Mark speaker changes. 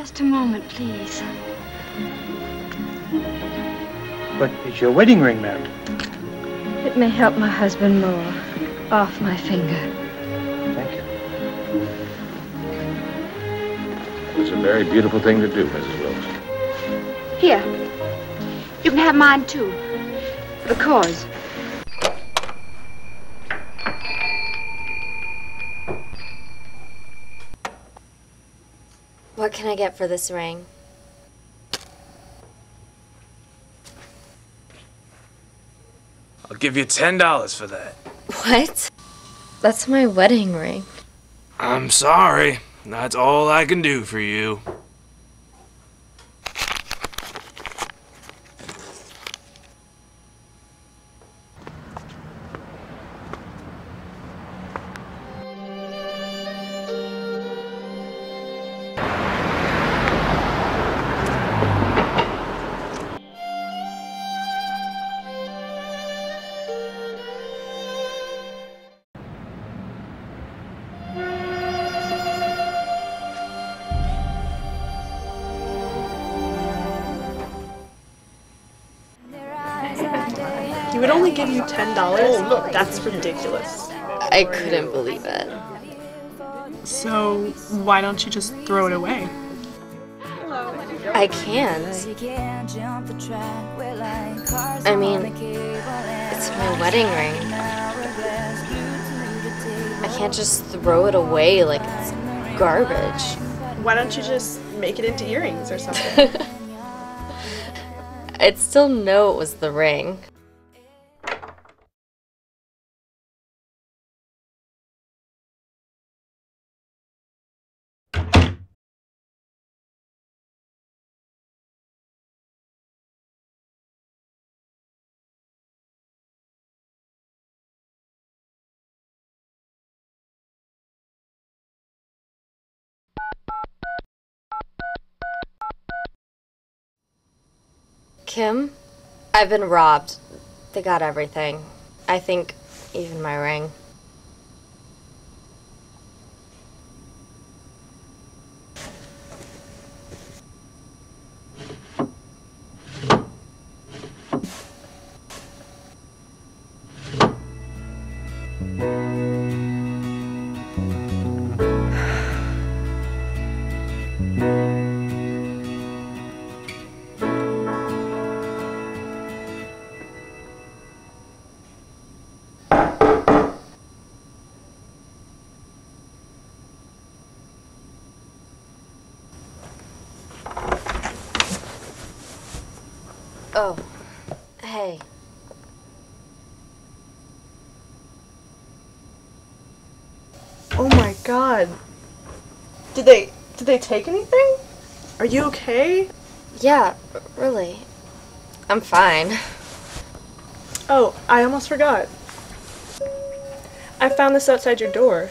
Speaker 1: Just a moment, please.
Speaker 2: But it's your wedding ring, ma'am.
Speaker 1: It may help my husband more. Off my finger.
Speaker 2: Thank you.
Speaker 3: It's a very beautiful thing to do, Mrs. Wilkes.
Speaker 4: Here. You can have mine, too. For the cause.
Speaker 5: What can I get for this ring?
Speaker 6: I'll give you $10 for that.
Speaker 5: What? That's my wedding ring.
Speaker 6: I'm sorry. That's all I can do for you.
Speaker 7: Would only give you ten dollars. Oh, That's ridiculous.
Speaker 5: I couldn't believe it.
Speaker 7: So why don't you just throw it away?
Speaker 5: I can't. I mean, it's my wedding ring. I can't just throw it away like it's garbage.
Speaker 7: Why don't you just make it into earrings or something?
Speaker 5: I'd still know it was the ring. Kim, I've been robbed. They got everything. I think even my ring. Oh, hey.
Speaker 7: oh my god. Did they did they take anything? Are you okay?
Speaker 5: Yeah, really. I'm fine.
Speaker 7: Oh, I almost forgot. I found this outside your door.